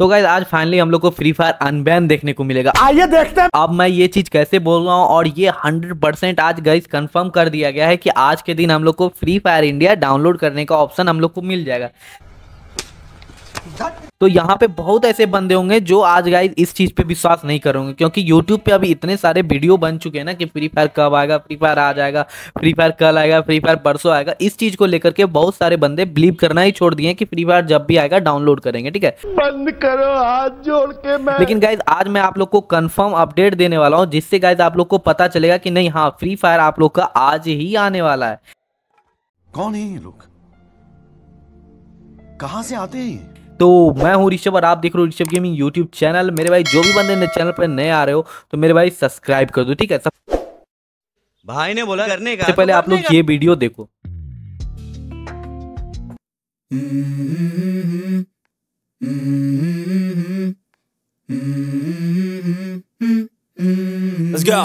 तो गाइज़ आज फाइनली हम लोग को फ्री फायर अनबैन देखने को मिलेगा। आइए देखते हैं। अब मैं ये चीज़ कैसे बोल रहा हूँ और ये 100 परसेंट आज गाइज़ कंफर्म कर दिया गया है कि आज के दिन हम लोग को फ्री फायर इंडिया डाउनलोड करने का ऑप्शन हम लोग को मिल जाएगा। तो यहाँ पे बहुत ऐसे बंदे होंगे जो आज गाइज़ इस चीज़ पे विश्वास नहीं करोगे क्योंकि यूट्यूब पे अभी इतने सारे वीडियो बन चुके हैं ना कि फ्री फायर कब आएगा फ्री फायर आ जाएगा फ्री फायर कल आएगा फ्री फायर परसों आएगा। इस चीज़ को लेकर के बहुत सारे बंदे बिलीव करना ही छोड़ दिए कि फ्री फायर जब भी आएगा डाउनलोड करेंगे ठीक है? बंद करो हाथ जोड़ के मैं। लेकिन गाइज़ आज मैं आप लोग को कंफर्म अपडेट देने वाला हूँ जिससे गाइज़ आप लोग को पता चलेगा की नहीं हाँ फ्री फायर आप लोग का आज ही आने वाला है। कौन है ये लोग? कहाँ से आते हैं? तो मैं हूँ ऋषभ और आप देख रहे हो ऋषभ गेमिंग यूट्यूब चैनल मेरे भाई जो भी बंदे चैनल पर नए आ रहे हो तो मेरे भाई सब्सक्राइब कर दो ठीक है सबसे भाई ने बोला करने का पहले तो आप लोग ये वीडियो देखो Let's go.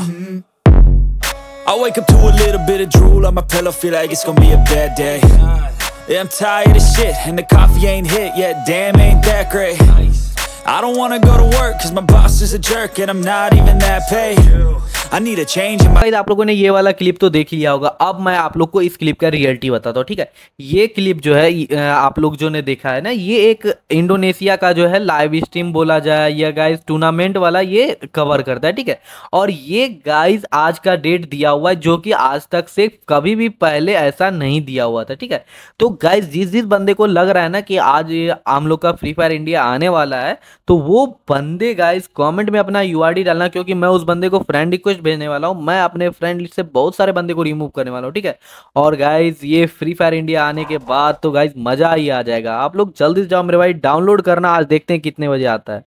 I wake up to a little bit of drool on my pillow, feel like it's gonna be a bad day. Yeah, I'm tired of shit, and the coffee ain't hit yet, damn, ain't that great. I don't wanna go to work, cause my boss is a jerk, and I'm not even that paid. आप लोगों ने ये वाला clip तो देख लिया होगा। अब मैं आप लोग को इस क्लिप का रियलिटी बताता हूँ, ठीक है? ये क्लिप जो है आप लोग जो ने देखा है ना, ये एक इंडोनेशिया का जो है लाइव स्ट्रीम बोला जाए या गाइस टूर्नामेंट वाला ये कवर करता है, ठीक है? और ये गाइज़ आज का डेट दिया हुआ है, जो कि आज तक से कभी भी पहले ऐसा नहीं दिया हुआ था, ठीक है? तो गाइज़ जिस जिस बंदे को लग रहा है ना कि आज हम लोग का फ्री फायर इंडिया आने वाला है तो वो बंदे गाइज़ कमेंट में अपना यूआईडी डालना, क्योंकि मैं उस बंदे को फ्रेंड रिक्वेस्ट भेजने वाला हूँ। मैं अपने फ्रेंड लिस्ट से बहुत सारे बंदे को रिमूव करने वाला हूँ, ठीक है? और गाइज़ ये फ्री फायर इंडिया आने के बाद तो गाइज़ मज़ा ही आ जाएगा। आप लोग जल्दी से जाओ मेरे भाई डाउनलोड करना। आज देखते हैं कितने बजे आता है।